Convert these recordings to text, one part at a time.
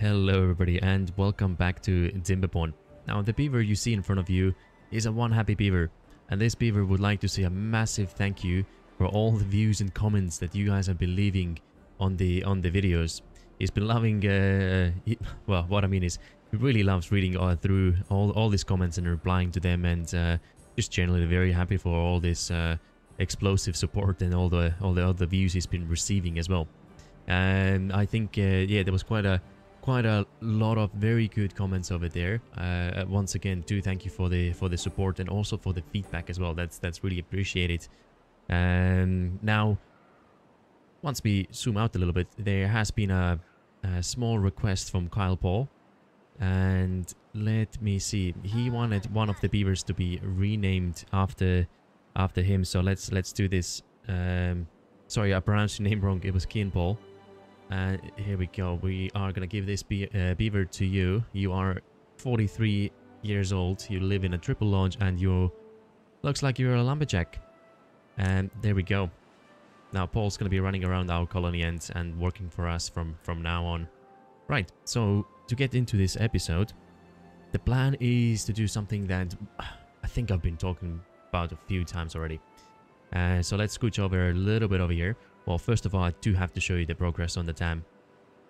Hello everybody and welcome back to Timberborn. Now the beaver you see in front of you is a one happy beaver and this beaver would like to say a massive thank you for all the views and comments that you guys have been leaving on the on the videos. He's been loving, uh, he, well what I mean is he really loves reading uh, through all, all these comments and replying to them and uh, just generally very happy for all this uh, explosive support and all the all the other views he's been receiving as well. And I think uh, yeah there was quite a quite a lot of very good comments over there. Uh, once again, do thank you for the for the support and also for the feedback as well. That's that's really appreciated. Um, now, once we zoom out a little bit, there has been a, a small request from Kyle Paul, and let me see. He wanted one of the beavers to be renamed after after him. So let's let's do this. Um, sorry, I pronounced your name wrong. It was Kian Paul. And here we go. We are going to give this be uh, beaver to you. You are 43 years old. You live in a triple lodge and you looks like you're a lumberjack. And there we go. Now Paul's going to be running around our colony and, and working for us from, from now on. Right, so to get into this episode, the plan is to do something that I think I've been talking about a few times already. Uh, so let's scooch over a little bit over here. Well, first of all, I do have to show you the progress on the dam.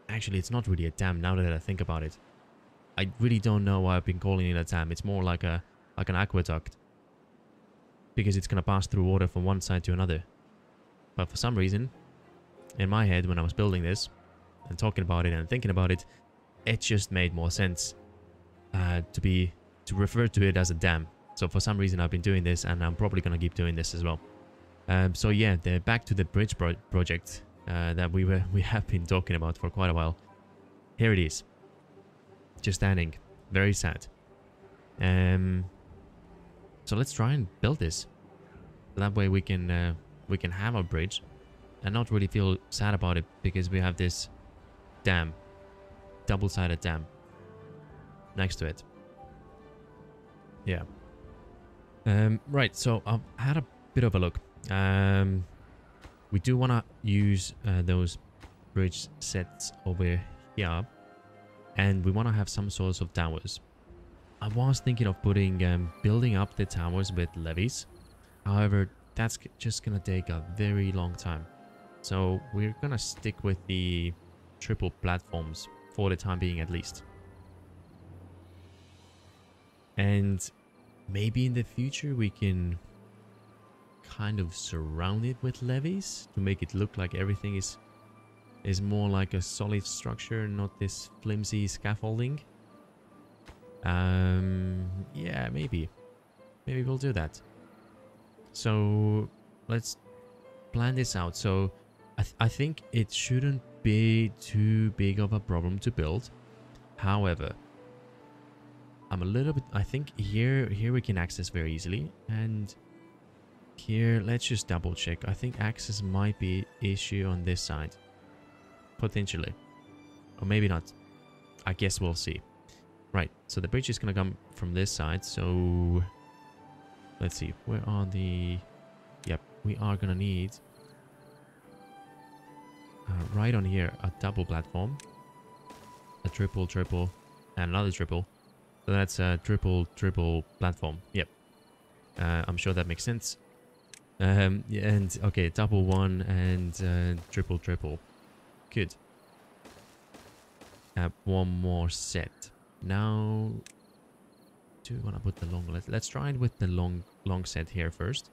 Actually, it's not really a dam now that I think about it. I really don't know why I've been calling it a dam. It's more like a like an aqueduct. Because it's gonna pass through water from one side to another. But for some reason, in my head when I was building this, and talking about it and thinking about it, it just made more sense uh, to be to refer to it as a dam. So for some reason I've been doing this and I'm probably gonna keep doing this as well. Um, so yeah, the, back to the bridge pro project uh, that we were we have been talking about for quite a while. Here it is, just standing, very sad. Um, so let's try and build this. That way we can uh, we can have a bridge, and not really feel sad about it because we have this dam, double-sided dam, next to it. Yeah. Um, right. So I've had a bit of a look um, we do want to use uh, those bridge sets over here. And we want to have some sorts of towers. I was thinking of putting, um, building up the towers with levees. However, that's just going to take a very long time. So we're going to stick with the triple platforms for the time being at least. And maybe in the future we can kind of surrounded with levees to make it look like everything is is more like a solid structure, not this flimsy scaffolding. Um, yeah, maybe. Maybe we'll do that. So, let's plan this out. So, I, th I think it shouldn't be too big of a problem to build. However, I'm a little bit... I think here, here we can access very easily. And here, let's just double check. I think access might be issue on this side. Potentially. Or maybe not. I guess we'll see. Right, so the bridge is gonna come from this side, so... Let's see, where are the... Yep, we are gonna need... Uh, right on here, a double platform. A triple, triple, and another triple. So that's a triple, triple platform. Yep. Uh, I'm sure that makes sense. Um, and okay, double one and uh, triple triple. Good. Add one more set. Now, do we want to put the long? Let's let's try it with the long long set here first,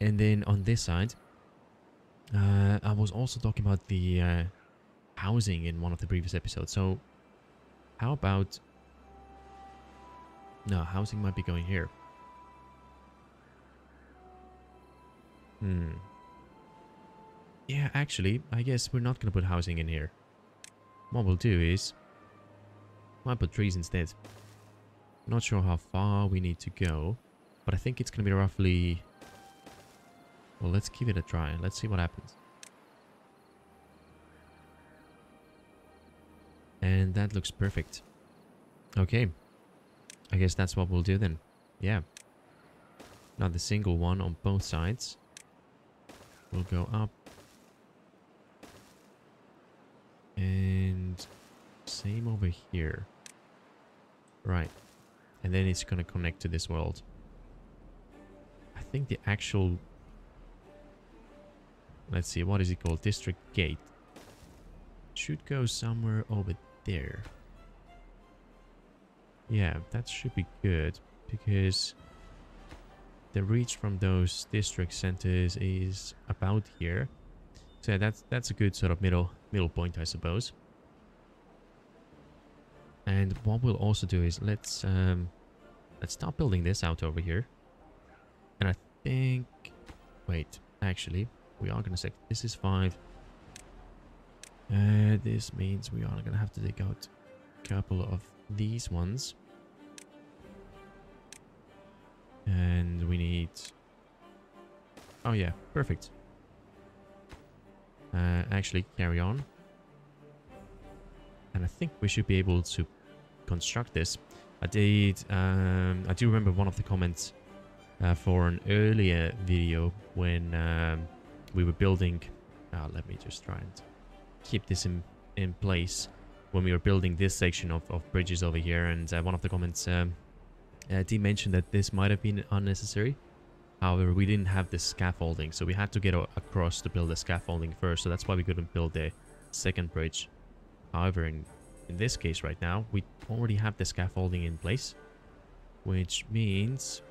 and then on this side. Uh, I was also talking about the uh, housing in one of the previous episodes. So, how about? No, housing might be going here. Hmm. Yeah, actually, I guess we're not going to put housing in here. What we'll do is... Might put trees instead. Not sure how far we need to go. But I think it's going to be roughly... Well, let's give it a try. Let's see what happens. And that looks perfect. Okay. I guess that's what we'll do then. Yeah. Not the single one on both sides will go up. And same over here. Right. And then it's going to connect to this world. I think the actual... Let's see, what is it called? District Gate. Should go somewhere over there. Yeah, that should be good. Because the reach from those district centers is about here. So yeah, that's that's a good sort of middle middle point, I suppose. And what we'll also do is let's um, let's start building this out over here. And I think, wait, actually, we are gonna say this is five. Uh, this means we are gonna have to take out a couple of these ones. And we need... Oh yeah, perfect. Uh, actually, carry on. And I think we should be able to construct this. I did... Um, I do remember one of the comments uh, for an earlier video when um, we were building... Uh, let me just try and keep this in, in place. When we were building this section of, of bridges over here. And uh, one of the comments... Um, uh, Dee mentioned that this might have been unnecessary. However, we didn't have the scaffolding, so we had to get across to build the scaffolding first, so that's why we couldn't build the second bridge. However, in, in this case right now, we already have the scaffolding in place, which means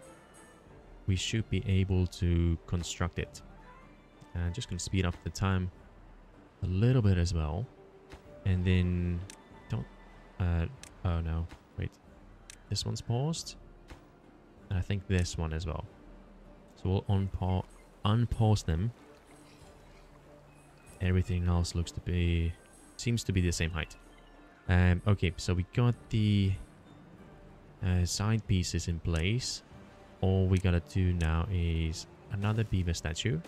we should be able to construct it. And just going to speed up the time a little bit as well. And then, don't, uh, oh no, wait, this one's paused. And I think this one as well. So we'll unpa unpause them. Everything else looks to be... Seems to be the same height. Um, okay, so we got the uh, side pieces in place. All we gotta do now is another beaver statue.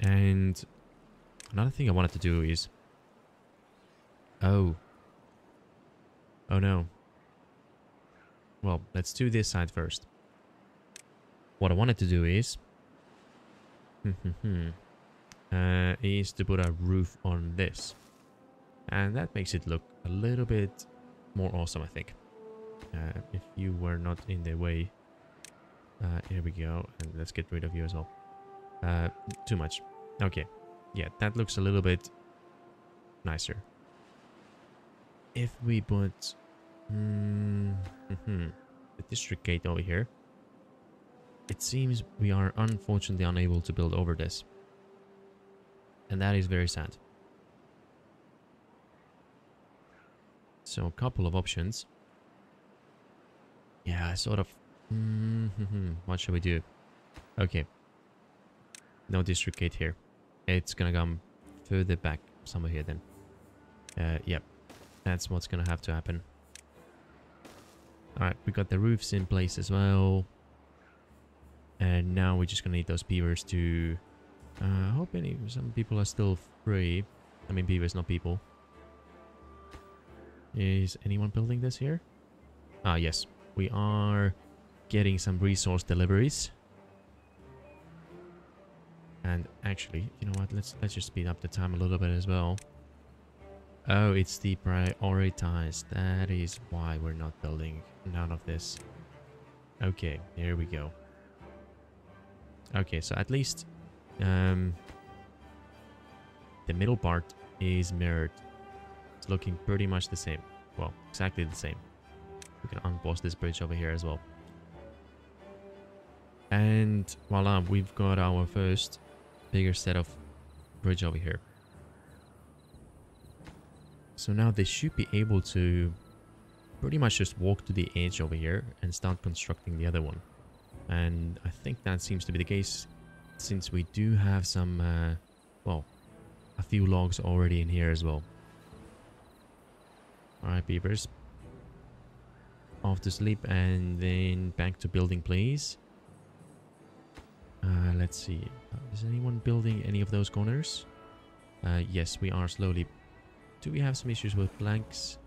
And another thing I wanted to do is... Oh. Oh no. Well, let's do this side first. What I wanted to do is... uh, is to put a roof on this. And that makes it look a little bit more awesome, I think. Uh, if you were not in the way. Uh, here we go. And let's get rid of you as well. Uh, too much. Okay. Yeah, that looks a little bit nicer. If we put -hmm. District gate over here. It seems we are unfortunately unable to build over this. And that is very sad. So a couple of options. Yeah, sort of. Mm -hmm. What should we do? Okay. No district gate here. It's gonna come further back somewhere here then. Uh, yep. That's what's gonna have to happen. Alright, we got the roofs in place as well. And now we're just gonna need those beavers to... Uh, I hope any, some people are still free. I mean beavers, not people. Is anyone building this here? Ah, yes. We are getting some resource deliveries. And actually, you know what? Let's let's just speed up the time a little bit as well. Oh, it's deprioritized. That is why we're not building none of this. Okay, here we go. Okay, so at least um, the middle part is mirrored. It's looking pretty much the same. Well, exactly the same. We can unpause this bridge over here as well. And voila, we've got our first bigger set of bridge over here. So now they should be able to pretty much just walk to the edge over here and start constructing the other one. And I think that seems to be the case since we do have some, uh, well, a few logs already in here as well. Alright, beavers. Off to sleep and then back to building, please. Uh, let's see. Is anyone building any of those corners? Uh, yes, we are slowly do we have some issues with blanks?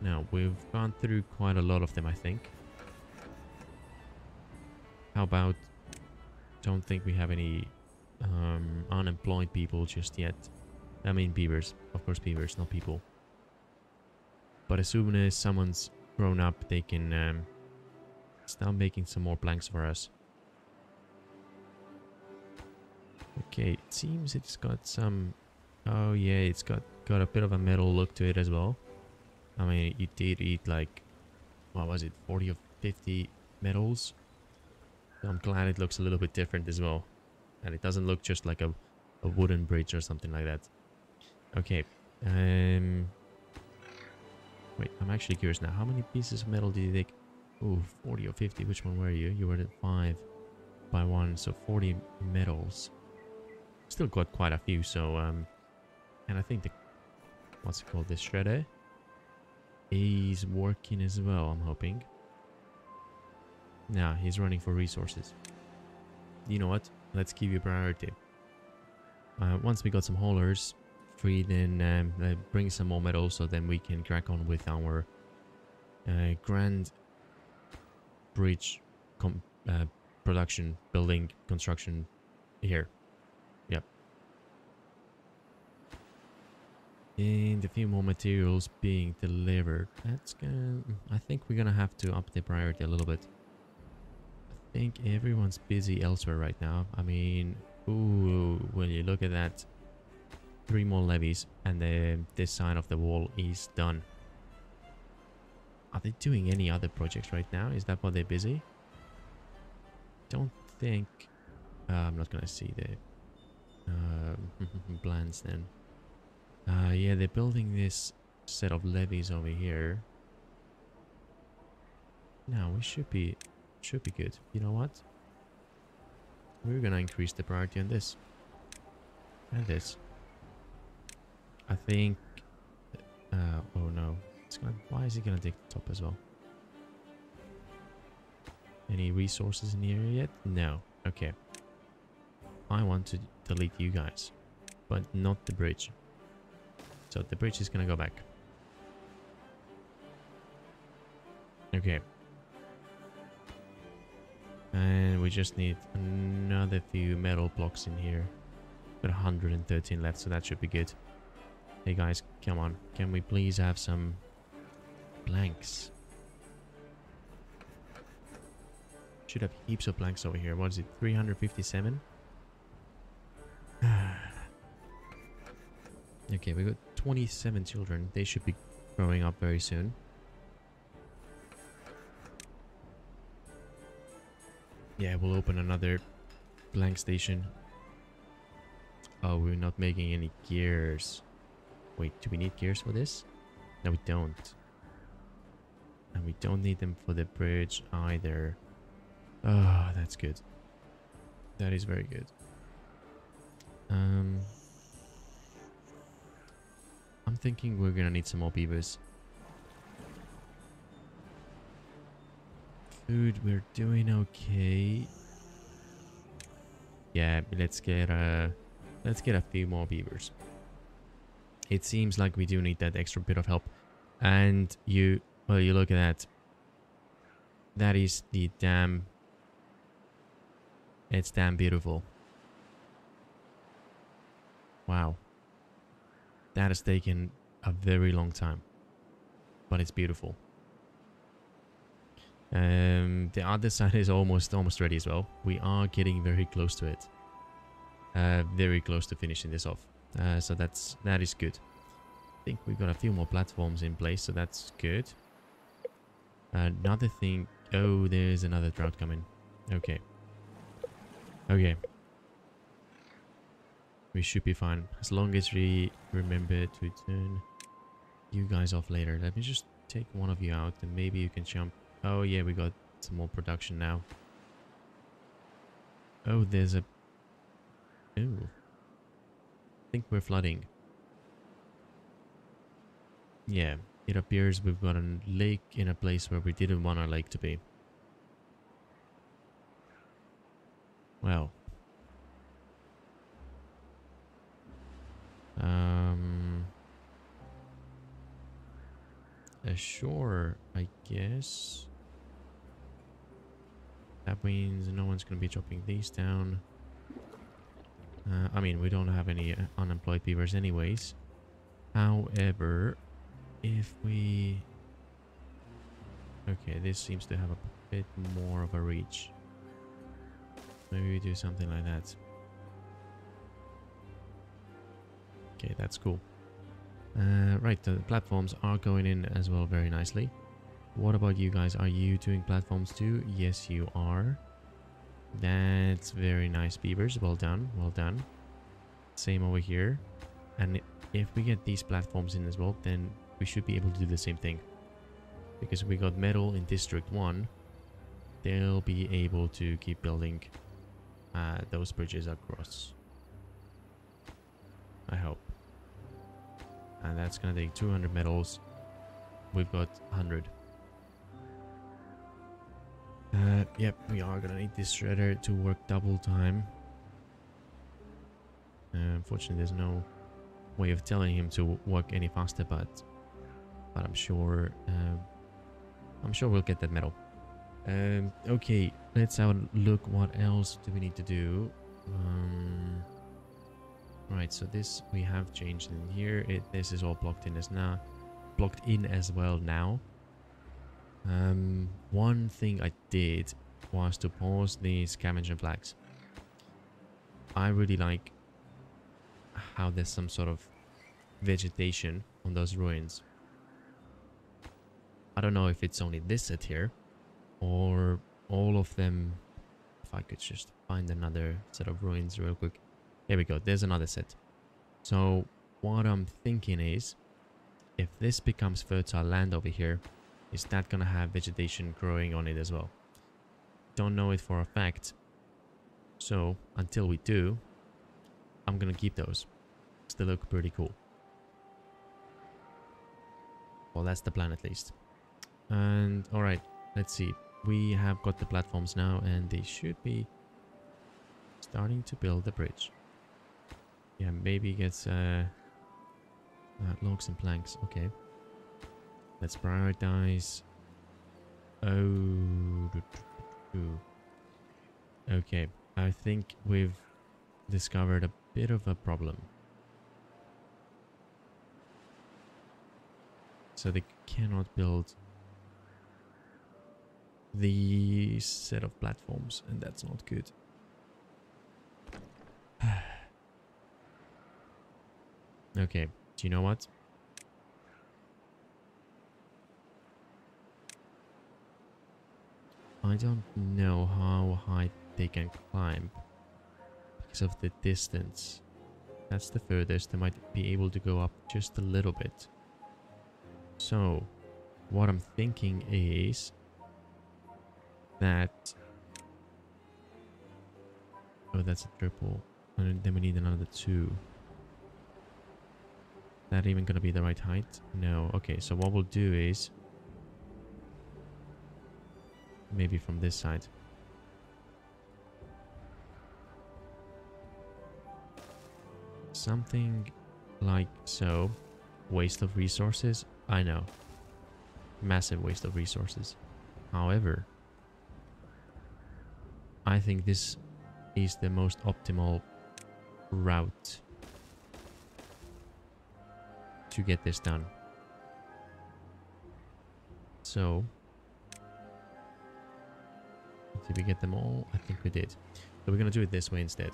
No, we've gone through quite a lot of them, I think. How about... Don't think we have any um, unemployed people just yet. I mean beavers. Of course beavers, not people. But as soon as someone's grown up, they can um, start making some more planks for us. Okay, it seems it's got some... Oh yeah, it's got, got a bit of a metal look to it as well. I mean, it did eat like... What was it? 40 or 50 metals? I'm glad it looks a little bit different as well. And it doesn't look just like a, a wooden bridge or something like that. Okay. Um... Wait, I'm actually curious now. How many pieces of metal did you take? Oh, 40 or 50. Which one were you? You were at 5 by 1. So 40 metals. Still got quite a few. So, um... And I think the... What's it called? This shredder? Is working as well, I'm hoping. Now, he's running for resources. You know what? Let's give you priority. Uh, once we got some haulers, free, then um, uh, bring some more metal so then we can crack on with our uh, grand bridge uh, production, building, construction here. Yep. And a few more materials being delivered. That's gonna... I think we're gonna have to up the priority a little bit. I think everyone's busy elsewhere right now. I mean, ooh, when you look at that, three more levees and the this side of the wall is done. Are they doing any other projects right now? Is that why they're busy? Don't think... Uh, I'm not gonna see the uh, plans then. Uh, yeah, they're building this set of levees over here. Now we should be should be good. You know what? We're gonna increase the priority on this. And this. I think... Uh, oh no. It's gonna, why is he gonna take the top as well? Any resources in the area yet? No. Okay. I want to delete you guys. But not the bridge. So the bridge is gonna go back. Okay. And we just need another few metal blocks in here. Got 113 left, so that should be good. Hey guys, come on. Can we please have some blanks? Should have heaps of blanks over here. What is it? 357? okay, we got 27 children. They should be growing up very soon. Yeah, we'll open another blank station. Oh, we're not making any gears. Wait, do we need gears for this? No, we don't. And we don't need them for the bridge either. Oh, that's good. That is very good. Um, I'm thinking we're gonna need some more beavers. Food, we're doing okay. Yeah, let's get a, let's get a few more beavers it seems like we do need that extra bit of help. And you, well, you look at that. That is the damn, it's damn beautiful. Wow. That has taken a very long time. But it's beautiful. Um, the other side is almost almost ready as well. We are getting very close to it. Uh, very close to finishing this off. Uh, so that's that is good. I think we've got a few more platforms in place, so that's good. Another thing... Oh, there's another drought coming. Okay. Okay. We should be fine. As long as we remember to turn you guys off later. Let me just take one of you out and maybe you can jump. Oh yeah, we got some more production now. Oh, there's a... Ooh think we're flooding. Yeah, it appears we've got a lake in a place where we didn't want our lake to be. Well. Um... Ashore, I guess. That means no one's going to be dropping these down. Uh, I mean, we don't have any uh, unemployed beavers anyways. However, if we... Okay, this seems to have a bit more of a reach. Maybe we do something like that. Okay, that's cool. Uh, right, the platforms are going in as well very nicely. What about you guys? Are you doing platforms too? Yes, you are. That's very nice, beavers. Well done, well done. Same over here. And if we get these platforms in as well, then we should be able to do the same thing. Because we got metal in District 1, they'll be able to keep building uh, those bridges across. I hope. And that's gonna take 200 metals. We've got 100. Uh, yep, we are gonna need this shredder to work double time. Uh, unfortunately, there's no way of telling him to work any faster, but but I'm sure uh, I'm sure we'll get that metal. Um, okay, let's have a look. What else do we need to do? Um, right, so this we have changed in here. It this is all blocked in as now, blocked in as well now. Um, one thing I did was to pause the scavenger flags. I really like how there's some sort of vegetation on those ruins. I don't know if it's only this set here or all of them. If I could just find another set of ruins real quick. Here we go. There's another set. So what I'm thinking is if this becomes fertile land over here, is that gonna have vegetation growing on it as well? Don't know it for a fact. So until we do, I'm gonna keep those. They look pretty cool. Well, that's the plan at least. And alright, let's see. We have got the platforms now and they should be starting to build the bridge. Yeah, maybe gets uh, uh, logs and planks. Okay. Let's prioritize. Oh. Okay. I think we've discovered a bit of a problem. So they cannot build the set of platforms and that's not good. okay, do you know what? I don't know how high they can climb because of the distance. That's the furthest. They might be able to go up just a little bit. So, what I'm thinking is that... Oh, that's a triple. And then we need another two. That even gonna be the right height? No. Okay, so what we'll do is... Maybe from this side. Something like so. Waste of resources. I know. Massive waste of resources. However, I think this is the most optimal route to get this done. So, did we get them all? I think we did. So we're going to do it this way instead.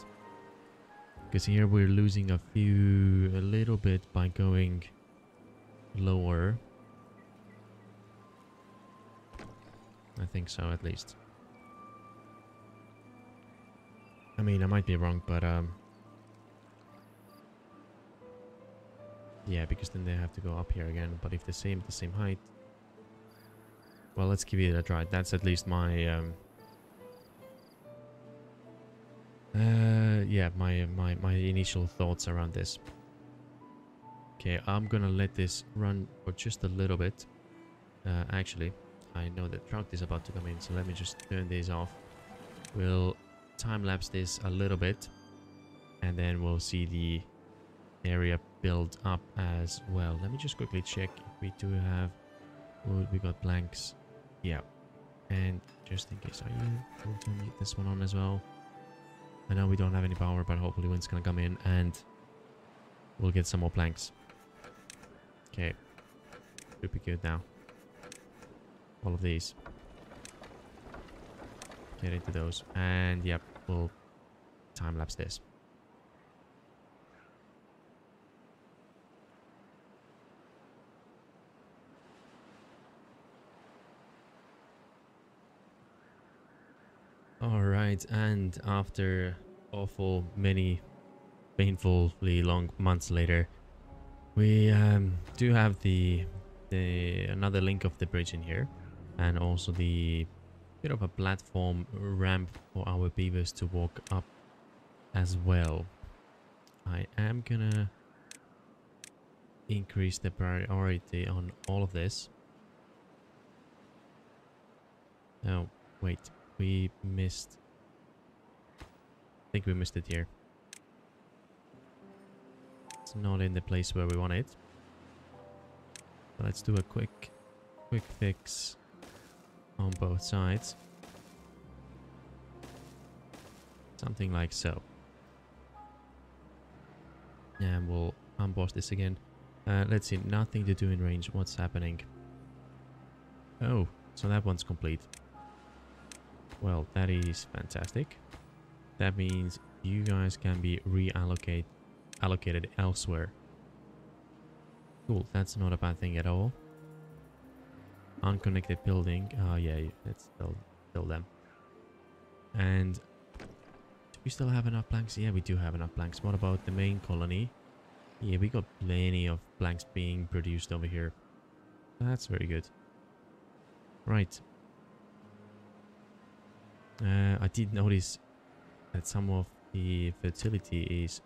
Because here we're losing a few, a little bit by going lower. I think so, at least. I mean, I might be wrong, but um, yeah, because then they have to go up here again. But if the same, the same height, well, let's give it a try. That's at least my um, uh, yeah, my my my initial thoughts around this. Okay, I'm gonna let this run for just a little bit. Uh, actually, I know the truck is about to come in, so let me just turn these off. We'll time-lapse this a little bit, and then we'll see the area build up as well. Let me just quickly check if we do have wood. We got blanks. Yeah. And just in case, are you going to mute this one on as well? I know we don't have any power, but hopefully wind's gonna come in and we'll get some more planks. Okay. Should be good now. All of these. Get into those. And yep, we'll time lapse this. Alright, and after awful many painfully long months later, we um, do have the the another link of the bridge in here and also the bit of a platform ramp for our beavers to walk up as well. I am gonna increase the priority on all of this. Oh, wait we missed... I think we missed it here. It's not in the place where we want it. But let's do a quick, quick fix on both sides. Something like so. And we'll unboss this again. Uh, let's see, nothing to do in range. What's happening? Oh, so that one's complete. Well, that is fantastic. That means you guys can be reallocate allocated elsewhere. Cool, that's not a bad thing at all. Unconnected building. Oh yeah, let's build them. And do we still have enough planks? Yeah, we do have enough planks. What about the main colony? Yeah, we got plenty of planks being produced over here. That's very good. Right, uh, I did notice that some of the fertility is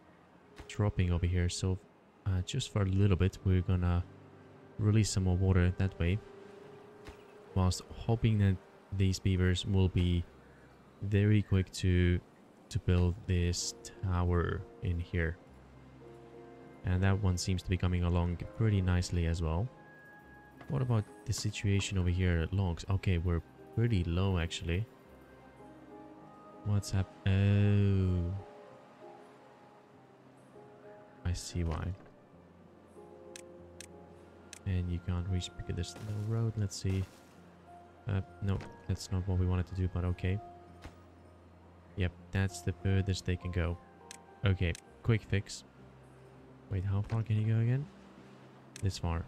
dropping over here. So uh, just for a little bit, we're gonna release some more water that way. Whilst hoping that these beavers will be very quick to to build this tower in here. And that one seems to be coming along pretty nicely as well. What about the situation over here at logs? Okay, we're pretty low actually. What's up? Oh. I see why. And you can't reach because there's no road. Let's see. Uh, no, that's not what we wanted to do, but okay. Yep, that's the furthest they can go. Okay, quick fix. Wait, how far can you go again? This far.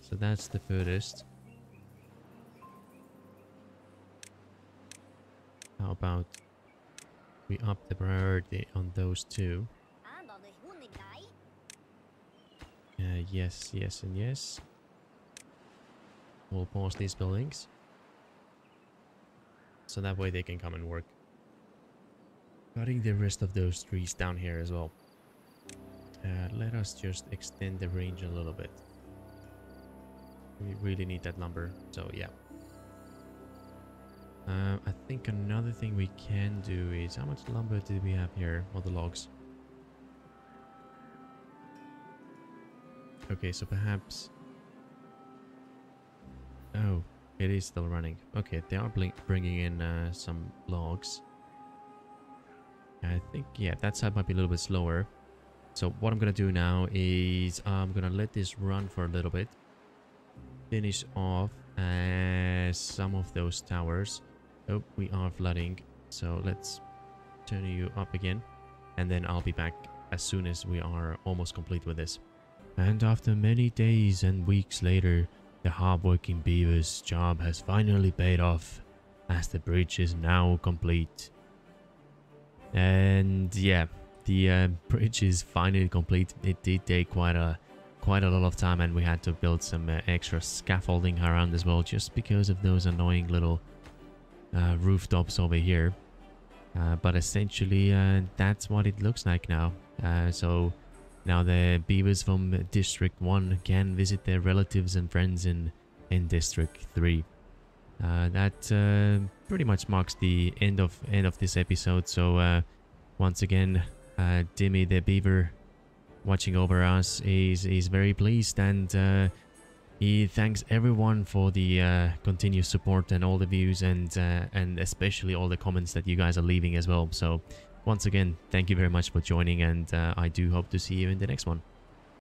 So that's the furthest. How about we up the priority on those two? Uh, yes, yes, and yes. We'll pause these buildings. So that way they can come and work. Cutting the rest of those trees down here as well. Uh, let us just extend the range a little bit. We really need that lumber, so yeah. Uh, I think another thing we can do is how much lumber do we have here for the logs? Okay, so perhaps... Oh, it is still running. Okay, they are bringing in uh, some logs. I think, yeah, that side might be a little bit slower. So what I'm going to do now is I'm going to let this run for a little bit. Finish off uh, some of those towers. Oh, we are flooding. So let's turn you up again. And then I'll be back as soon as we are almost complete with this. And after many days and weeks later, the hardworking beaver's job has finally paid off as the bridge is now complete. And yeah, the uh, bridge is finally complete. It did take quite a quite a lot of time and we had to build some uh, extra scaffolding around as well just because of those annoying little uh, rooftops over here. Uh, but essentially, uh, that's what it looks like now. Uh, so now the beavers from District 1 can visit their relatives and friends in, in District 3. Uh, that uh, pretty much marks the end of end of this episode. So once again, Dimmy the beaver watching over us is is very pleased and He thanks everyone for the uh, continuous support and all the views and uh, and especially all the comments that you guys are leaving as well. So once again, thank you very much for joining and uh, I do hope to see you in the next one.